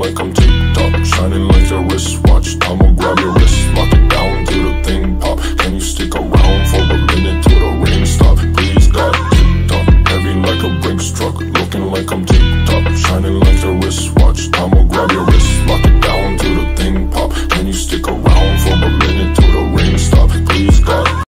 like I'm TikTok Shining like a wristwatch, I'ma grab your wrist. Lock it down till the thing pop. Can you stick around for a minute till the rain stop? Please God, TikTok Heavy like a Brinks truck Looking like I'm TikTok Shining like a wristwatch.